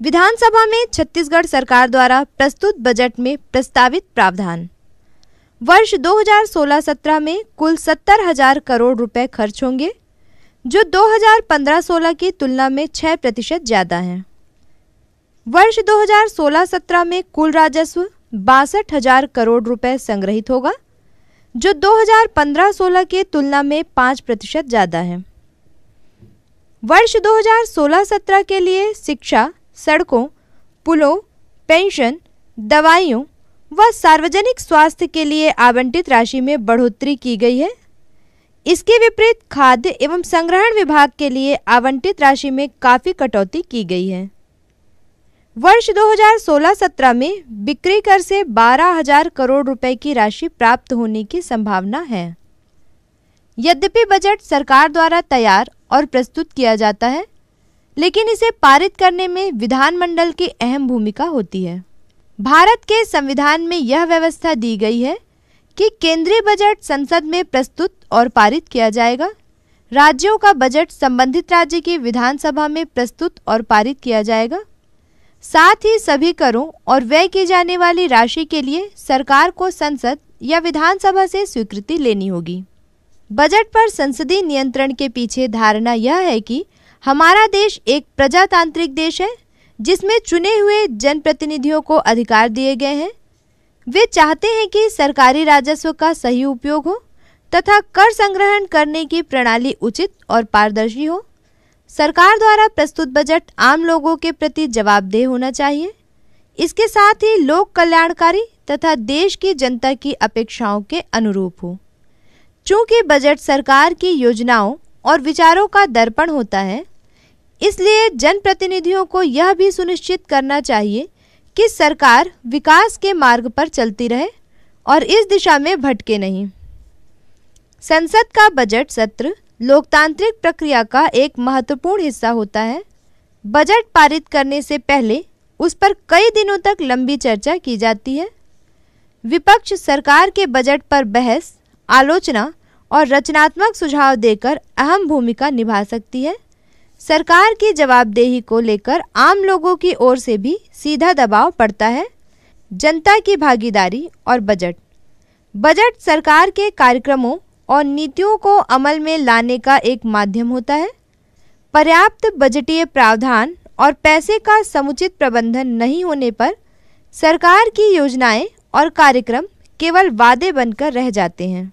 विधानसभा में छत्तीसगढ़ सरकार द्वारा प्रस्तुत बजट में प्रस्तावित प्रावधान। वर्ष 2016-17 में कुल सत्तर हज़ार करोड़ रुपए खर्च होंगे, जो 2015-16 की तुलना में 6 प्रतिशत ज़्यादा है। वर्ष 2016-17 में कुल राजस्व बासठ हज़ार करोड़ रुपए संग्रहित होगा, जो 2015-16 की तुलना में 5 प्रतिशत ज़्यादा है। वर्ष 2016-17 के लिए शिक्षा सड़कों, पुलों, पेंशन, दवाइयों व सार्वजनिक स्वास्थ्य के लिए आवंटित राशि में बढ़ोतरी की गई है। इसके विपरीत खाद्य एवं संग्रहण विभाग के लिए आवंटित राशि में काफ़ी कटौती की गई है। वर्ष 2016-17 में बिक्री कर से बारह हज़ार करोड़ रुपए की राशि प्राप्त होने की संभावना है। यद्यपि बजट सरकार द्वारा तैयार और प्रस्तुत किया जाता है लेकिन इसे पारित करने में विधानमंडल की अहम भूमिका होती है। भारत के संविधान में यह व्यवस्था दी गई है कि केंद्रीय बजट संसद में प्रस्तुत और पारित किया जाएगा। राज्यों का बजट संबंधित राज्य की विधानसभा में प्रस्तुत और पारित किया जाएगा। साथ ही सभी करों और व्यय की जाने वाली राशि के लिए सरकार को संसद या विधानसभा से स्वीकृति लेनी होगी। बजट पर संसदीय नियंत्रण के पीछे धारणा यह है कि हमारा देश एक प्रजातांत्रिक देश है, जिसमें चुने हुए जनप्रतिनिधियों को अधिकार दिए गए हैं। वे चाहते हैं कि सरकारी राजस्व का सही उपयोग हो तथा कर संग्रहण करने की प्रणाली उचित और पारदर्शी हो। सरकार द्वारा प्रस्तुत बजट आम लोगों के प्रति जवाबदेह होना चाहिए। इसके साथ ही लोक कल्याणकारी तथा देश की जनता की अपेक्षाओं के अनुरूप हो। चूँकि बजट सरकार की योजनाओं और विचारों का दर्पण होता है इसलिए जनप्रतिनिधियों को यह भी सुनिश्चित करना चाहिए कि सरकार विकास के मार्ग पर चलती रहे और इस दिशा में भटके नहीं। संसद का बजट सत्र लोकतांत्रिक प्रक्रिया का एक महत्वपूर्ण हिस्सा होता है। बजट पारित करने से पहले उस पर कई दिनों तक लंबी चर्चा की जाती है। विपक्ष सरकार के बजट पर बहस, आलोचना और रचनात्मक सुझाव देकर अहम भूमिका निभा सकती है। सरकार की जवाबदेही को लेकर आम लोगों की ओर से भी सीधा दबाव पड़ता है। जनता की भागीदारी और बजट। बजट सरकार के कार्यक्रमों और नीतियों को अमल में लाने का एक माध्यम होता है। पर्याप्त बजटीय प्रावधान और पैसे का समुचित प्रबंधन नहीं होने पर सरकार की योजनाएँ और कार्यक्रम केवल वादे बनकर रह जाते हैं।